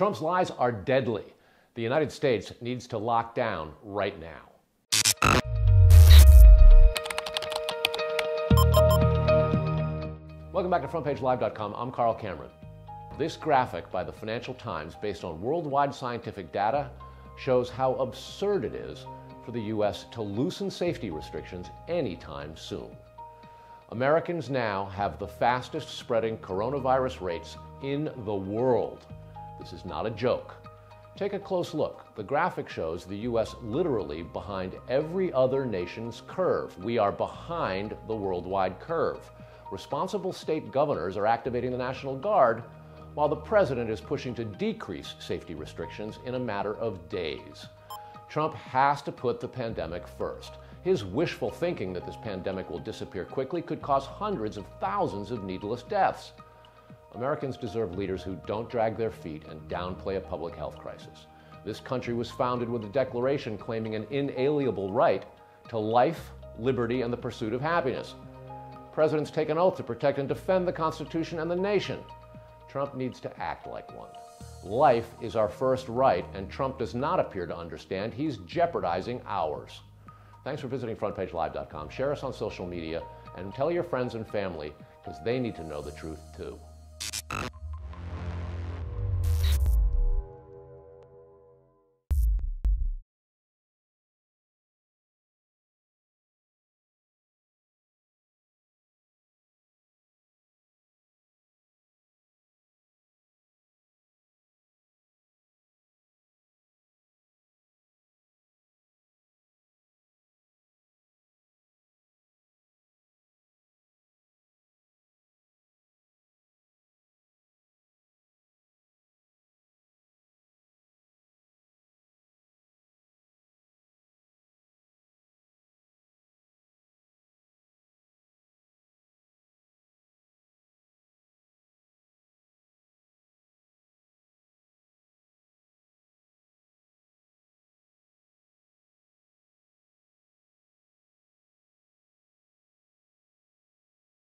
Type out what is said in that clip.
Trump's lies are deadly. The United States needs to lock down right now. Welcome back to FrontPageLive.com. I'm Carl Cameron. This graphic by the Financial Times, based on worldwide scientific data, shows how absurd it is for the U.S. to loosen safety restrictions anytime soon. Americans now have the fastest spreading coronavirus rates in the world. This is not a joke. Take a close look. The graphic shows the U.S. literally behind every other nation's curve. We are behind the worldwide curve. Responsible state governors are activating the National Guard while the president is pushing to decrease safety restrictions in a matter of days. Trump has to put the pandemic first. His wishful thinking that this pandemic will disappear quickly could cause hundreds of thousands of needless deaths. Americans deserve leaders who don't drag their feet and downplay a public health crisis. This country was founded with a declaration claiming an inalienable right to life, liberty, and the pursuit of happiness. Presidents take an oath to protect and defend the Constitution and the nation. Trump needs to act like one. Life is our first right, and Trump does not appear to understand he's jeopardizing ours. Thanks for visiting FrontPageLive.com. Share us on social media and tell your friends and family because they need to know the truth too.